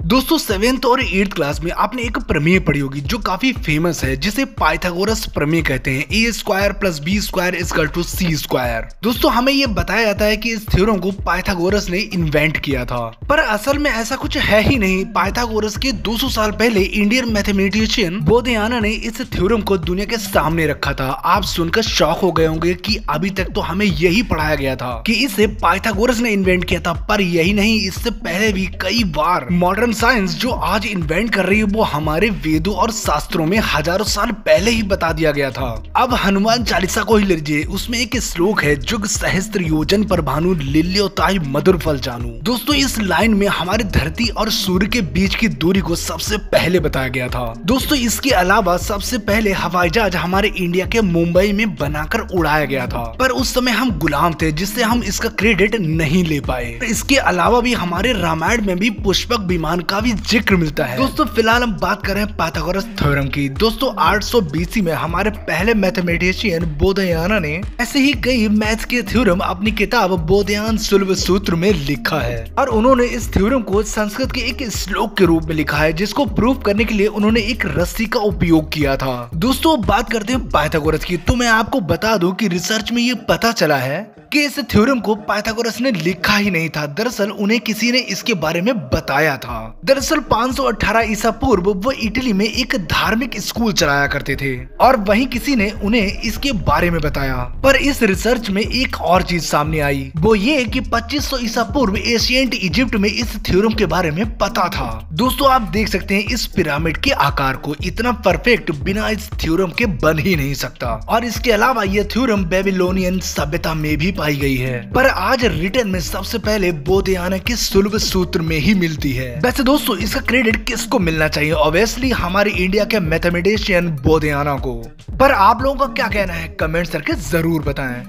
दोस्तों सेवेंथ और eighth class में आपने एक प्रमेय पढ़ी होगी जो काफ़ी फ़ेमस है, जिसे पाइथागोरस प्रमेय कहते हैं। A square plus B square equal to C square दोस्तों, हमें ये बताया जाता है कि इस थ्योरम को पाइथागोरस ने इन्वेंट किया था। पर असल में ऐसा कुछ है ही नहीं। पाइथागोरस के 200 साल पहले इंडियन मैथमेटिशियन बोधयाना ने इस थ्योरम को दुनिया के सामने रखा था। आप सुनकर शौक हो गए होंगे की अभी तक तो हमें यही पढ़ाया गया था की इसे पाइथागोरस ने इन्वेंट किया था। पर यही नहीं, इससे पहले भी कई बार मॉडर्न साइंस जो आज इन्वेंट कर रही है, वो हमारे वेदों और शास्त्रों में हज़ारों साल पहले ही बता दिया गया था। अब हनुमान चालीसा को ही लीजिए, उसमें एक श्लोक है, जुग सहस्त्र योजन पर भानु लिल्योताई मधुर फल जानू। दोस्तों, इस लाइन में हमारे धरती और सूर्य के बीच की दूरी को सबसे पहले बताया गया था। दोस्तों, इसके अलावा सबसे पहले हवाई जहाज़ हमारे इंडिया के मुंबई में बनाकर उड़ाया गया था। पर उस समय हम गुलाम थे, जिससे हम इसका क्रेडिट नहीं ले पाए। इसके अलावा भी हमारे रामायण में भी पुष्पक विमान का भी ज़िक्र मिलता है। दोस्तों, फ़िलहाल हम बात कर रहे हैं पाथागोरस थ्योरम की। दोस्तों 800 बीसी में हमारे पहले मैथमेटिशियन बोधयाना ने ऐसे ही कई मैथ के थ्योरम अपनी किताब बोधयान सुलभ सूत्र में लिखा है। और उन्होंने इस थ्योरम को संस्कृत के एक श्लोक के रूप में लिखा है, जिसको प्रूव करने के लिए उन्होंने एक रस्सी का उपयोग किया था। दोस्तों, बात करते हैं पाइथागोरस की। तो मैं आपको बता दूँ कि रिसर्च में ये पता चला है कि इस थ्योरम को पाइथागोरस ने लिखा ही नहीं था। दरअसल, उन्हें किसी ने इसके बारे में बताया था। दरअसल 518 ईसा पूर्व वो इटली में एक धार्मिक स्कूल चलाया करते थे और वहीं किसी ने उन्हें इसके बारे में बताया। पर इस रिसर्च में एक और चीज़ सामने आई। वो ये कि 2500 ईसा पूर्व एशियंट इजिप्ट में इस थ्योरम के बारे में पता था। दोस्तों, आप देख सकते हैं इस पिरामिड के आकार को इतना परफेक्ट बिना इस थ्योरम के बन ही नहीं सकता। और इसके अलावा यह थ्योरम बेबीलोनियन सभ्यता में भी पाई गई है। पर आज रिटर्न में सबसे पहले बोधयाना के सुलभ सूत्र में ही मिलती है। वैसे दोस्तों, इसका क्रेडिट किसको मिलना चाहिए? ऑब्वियसली हमारे इंडिया के मैथमेटिशियन बोधियाना को। पर आप लोगों का क्या कहना है? कमेंट करके ज़रूर बताएँ।